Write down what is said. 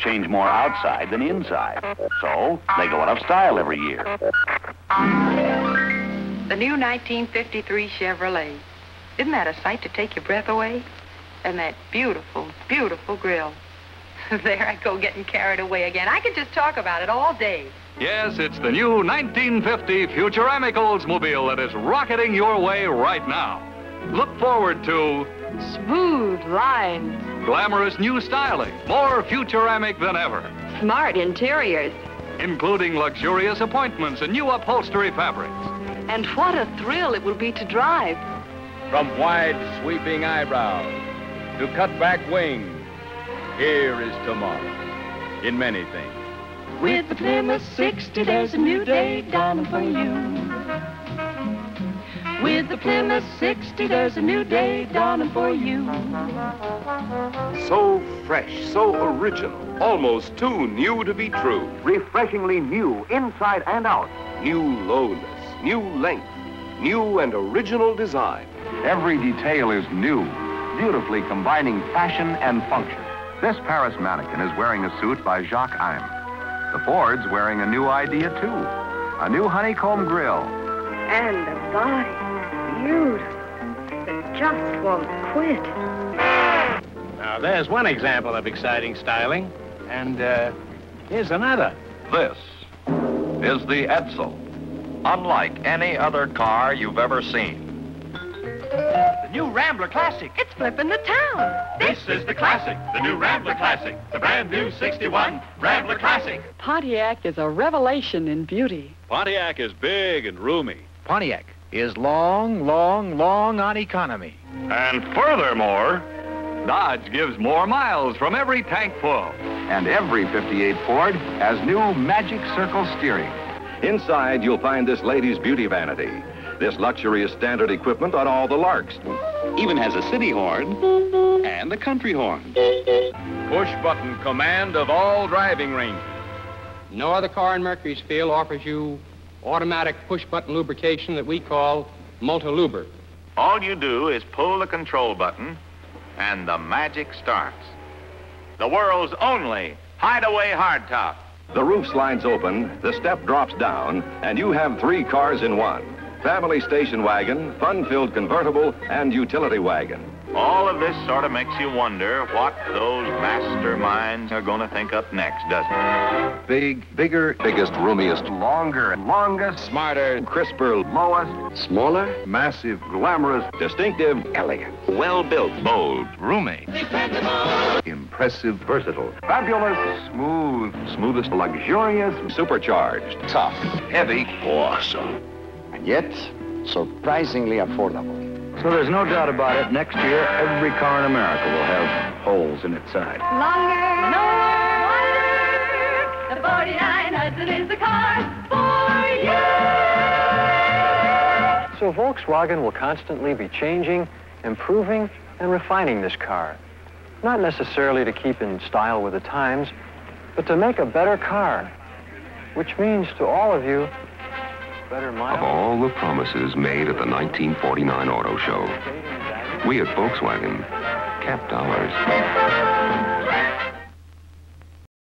change more outside than inside. So they go out of style every year. The new 1953 Chevrolet. Isn't that a sight to take your breath away? And that beautiful, beautiful grill. there I go getting carried away again. I could just talk about it all day. Yes, it's the new 1950 Futuramic Oldsmobile that is rocketing your way right now. Look forward to Smooth lines, glamorous new styling, more Futuramic than ever, smart interiors, including luxurious appointments and new upholstery fabrics. and what a thrill it will be to drive. From wide sweeping eyebrows to cut back wings, here is tomorrow in many things. With the Plymouth 60, there's a new day dawning for you. With the Plymouth 60, there's a new day dawning for you. So fresh, so original, almost too new to be true. Refreshingly new, inside and out. New lowness, new length, new and original design. Every detail is new, beautifully combining fashion and function. This Paris mannequin is wearing a suit by Jacques Heim. The Ford's wearing a new idea, too. A new honeycomb grill. And the body, beautiful. It just won't quit. Now, there's one example of exciting styling, and uh, here's another. This is the Edsel, unlike any other car you've ever seen. The new Rambler Classic. It's flipping the town. This is the classic, the new Rambler Classic, the brand new 61 Rambler Classic. Pontiac is a revelation in beauty. Pontiac is big and roomy. Pontiac is long, long, long on economy. And furthermore, Dodge gives more miles from every tank full. And every 58 Ford has new Magic Circle steering. Inside, you'll find this lady's beauty vanity. This luxurious standard equipment on all the larks. Even has a city horn and a country horn. Push button command of all driving ranges. No other car in Mercury's field offers you automatic push-button lubrication that we call Multiluber. All you do is pull the control button, and the magic starts. The world's only hideaway hardtop. The roof slides open, the step drops down, and you have three cars in one. Family station wagon, fun-filled convertible, and utility wagon. All of this sort of makes you wonder what those masterminds are going to think up next, doesn't it? Big, bigger, biggest, roomiest, Longer, longest, smarter, crisper, lowest, smaller, massive, glamorous, distinctive, elegant, well-built, bold, Roomy. impressive, versatile, fabulous, smooth, smoothest, luxurious, supercharged, tough, heavy, awesome. And yet, surprisingly affordable. So there's no doubt about it. Next year, every car in America will have holes in its side. Longer, longer. The 49 Hudson is the car for you. So Volkswagen will constantly be changing, improving, and refining this car. Not necessarily to keep in style with the times, but to make a better car, which means to all of you, better Of all the promises made at the 1949 Auto Show, we at Volkswagen kept ours.